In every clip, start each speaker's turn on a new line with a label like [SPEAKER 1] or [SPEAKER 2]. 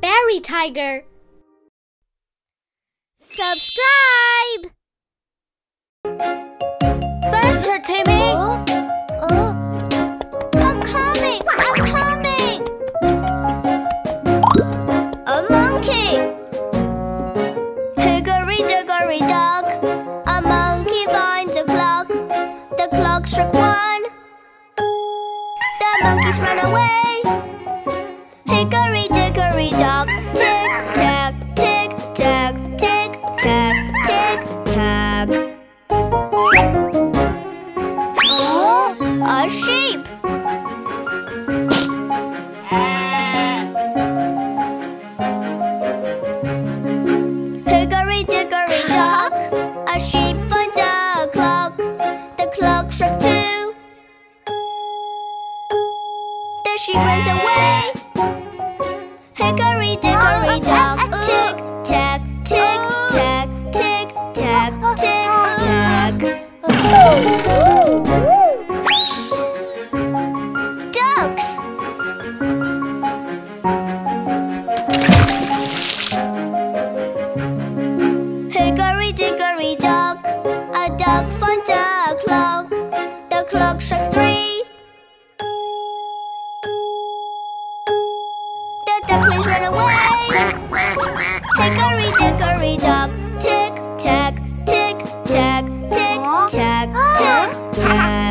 [SPEAKER 1] Barry Tiger. Subscribe!
[SPEAKER 2] Faster, Timmy!
[SPEAKER 1] I'm oh. oh. coming! I'm coming!
[SPEAKER 2] A monkey! A monkey finds a clock The clock struck one The monkeys run away tap, tap, tap.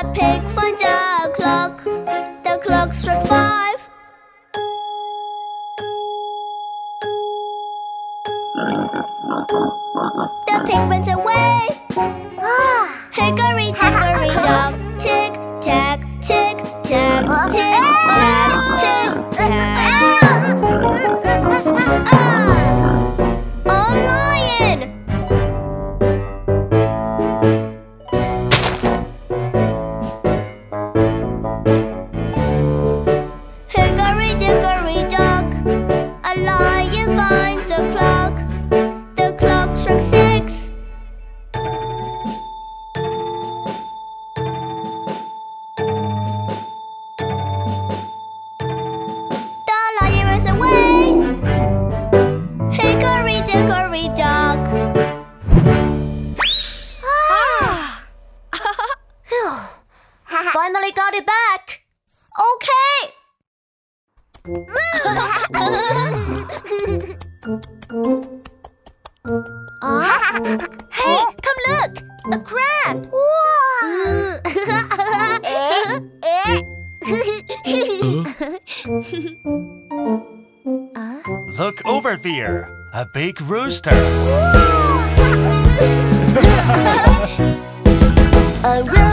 [SPEAKER 2] A pig finds a clock. The clock struck five. The pig runs away. dickory dock. A
[SPEAKER 3] big rooster.
[SPEAKER 2] a rooster.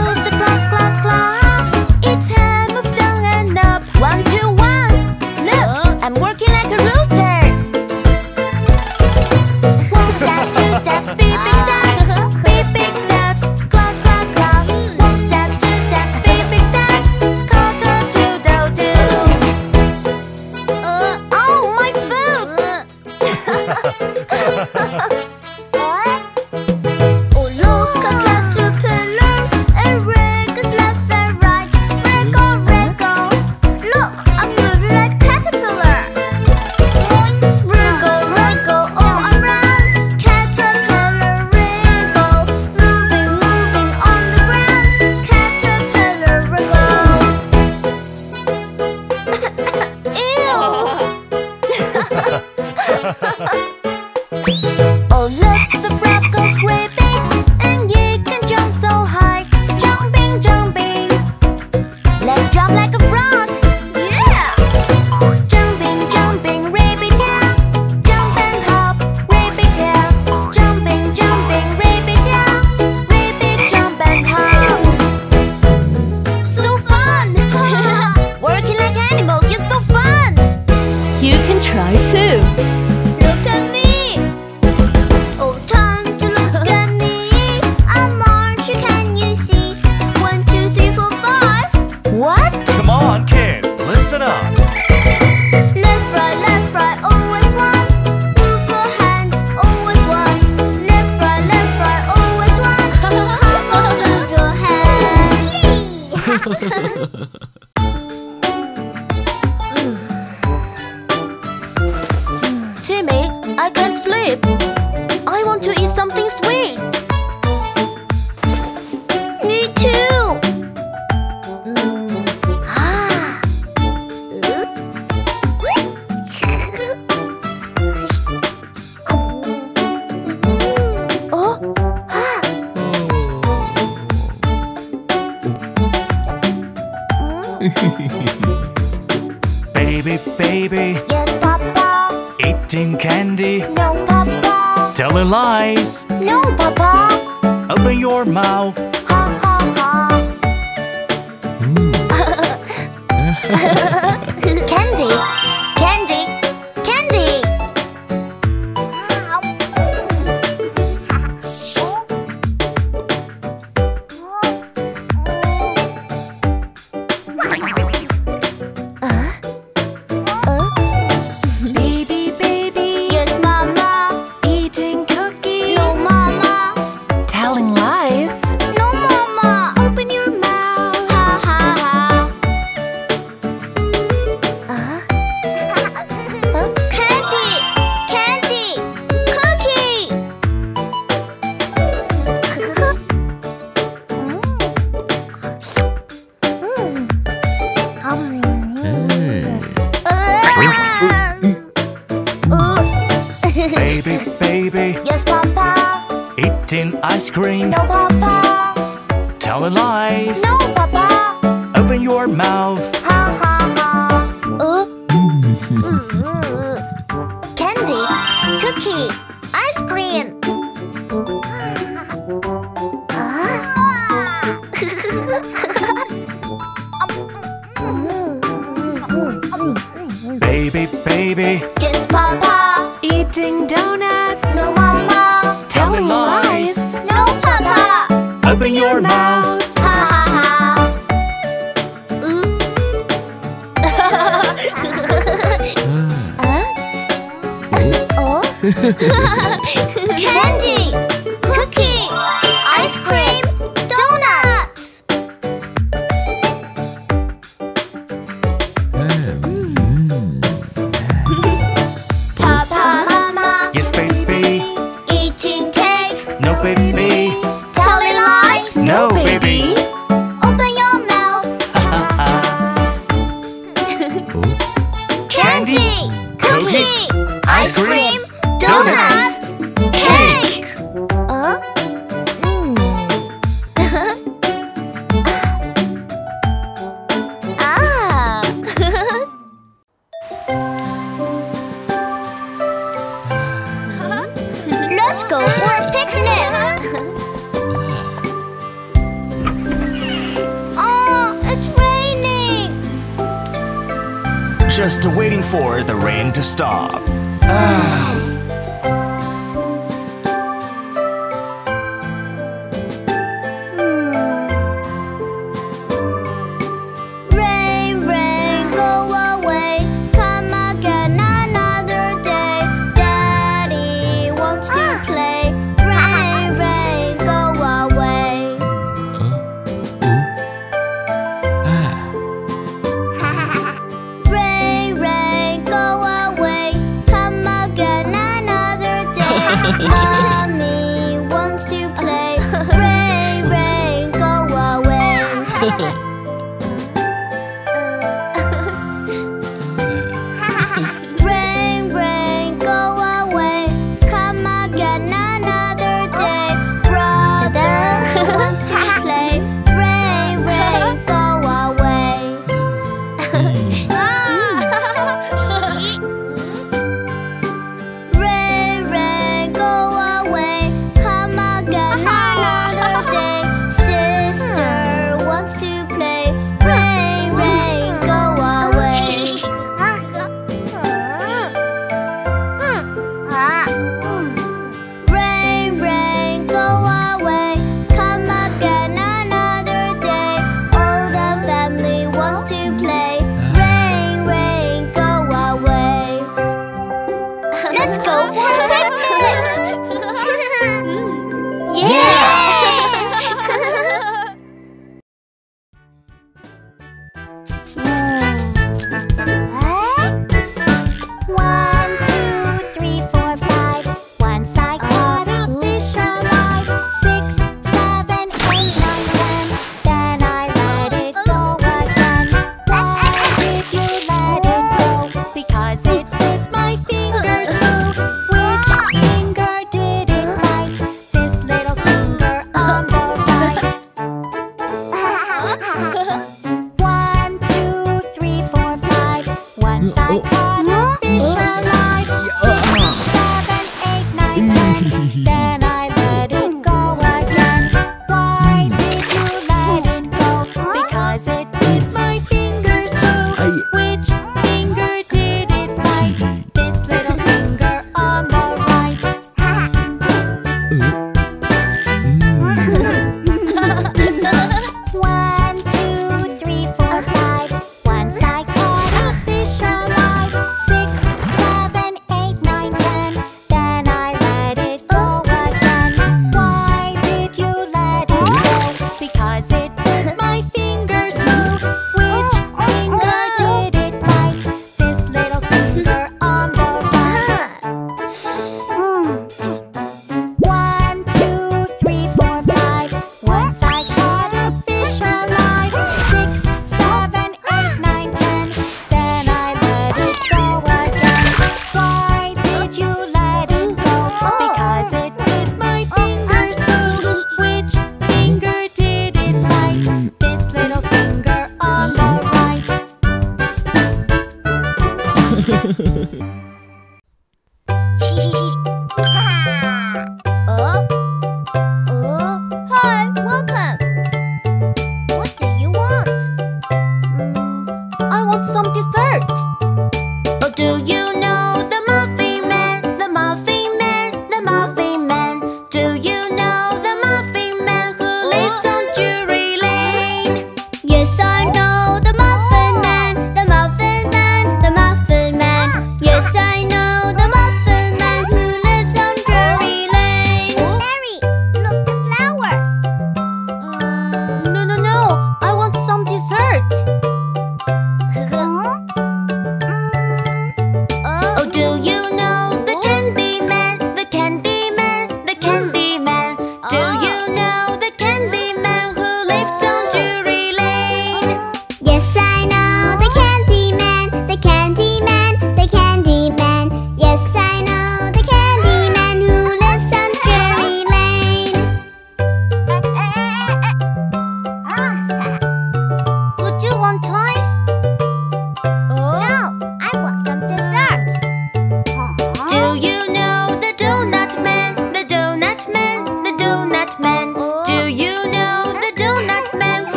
[SPEAKER 2] telling lies.
[SPEAKER 4] No, Papa.
[SPEAKER 2] Open your mouth.
[SPEAKER 4] Ha ha ha. Uh. Candy,
[SPEAKER 5] cookie,
[SPEAKER 2] ice cream. baby, baby.
[SPEAKER 3] Yes, Papa.
[SPEAKER 5] Eating donuts.
[SPEAKER 3] No, Mama.
[SPEAKER 5] Telling lies.
[SPEAKER 3] No, Papa.
[SPEAKER 2] Open your mouth. ケンジ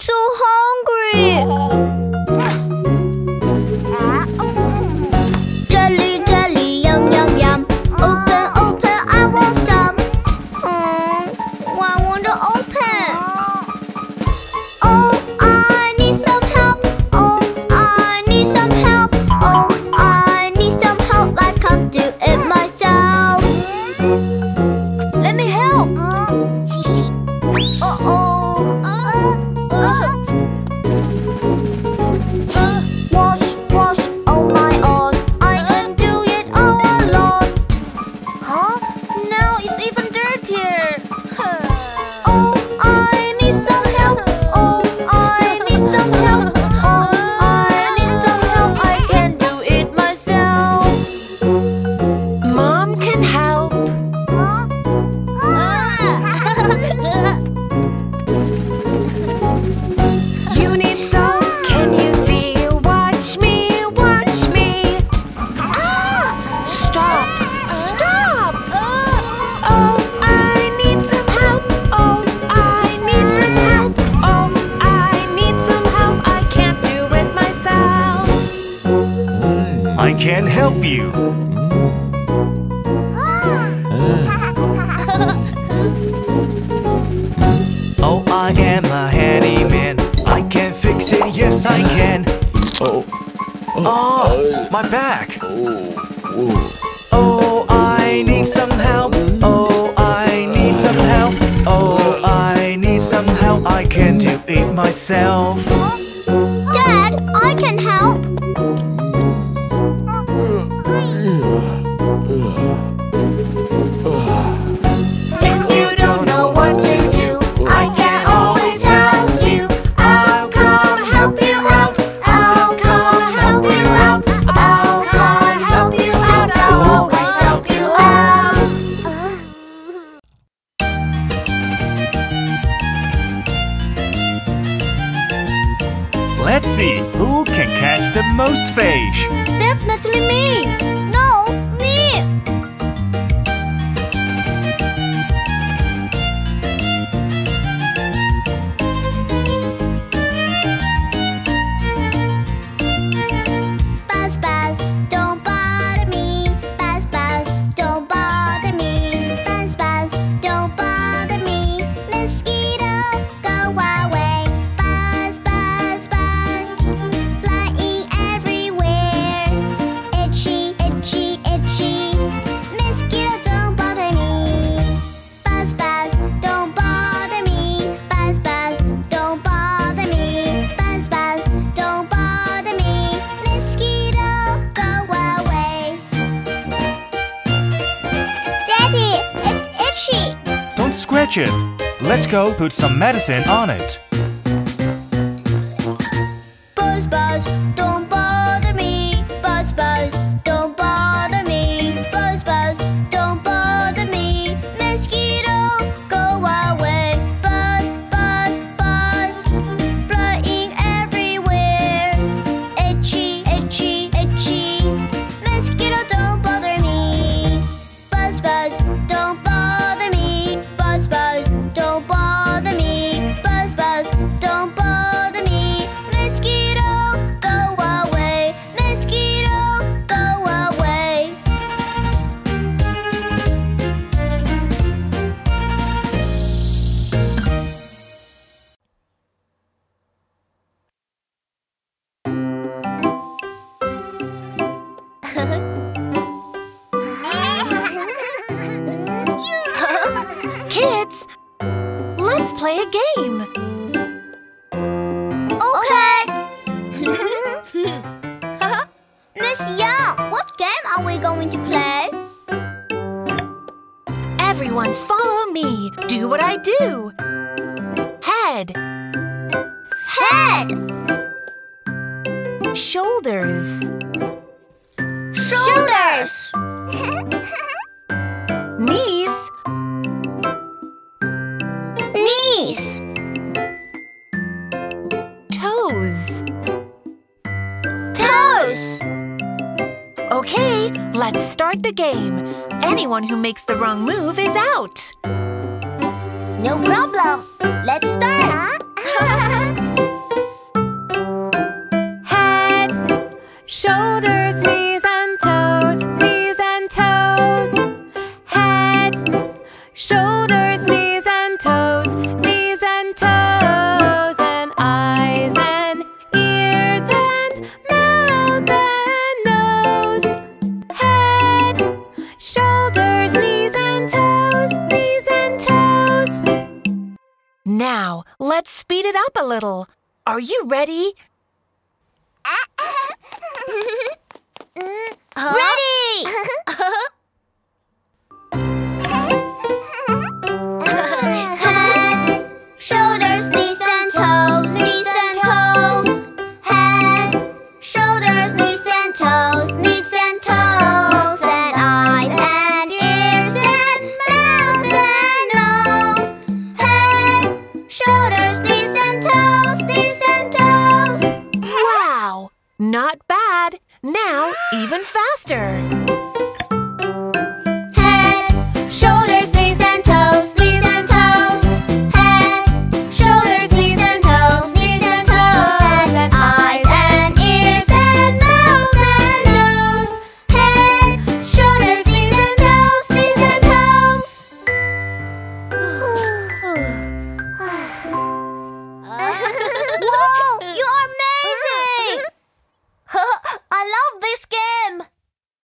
[SPEAKER 2] suhu. need some help. Oh, I need some help. Oh, I need some help. I can't do it myself. go
[SPEAKER 3] put some medicine on it.
[SPEAKER 2] Buzz, buzz,
[SPEAKER 5] a game. who makes the wrong move is out.
[SPEAKER 2] No problem.
[SPEAKER 5] ready?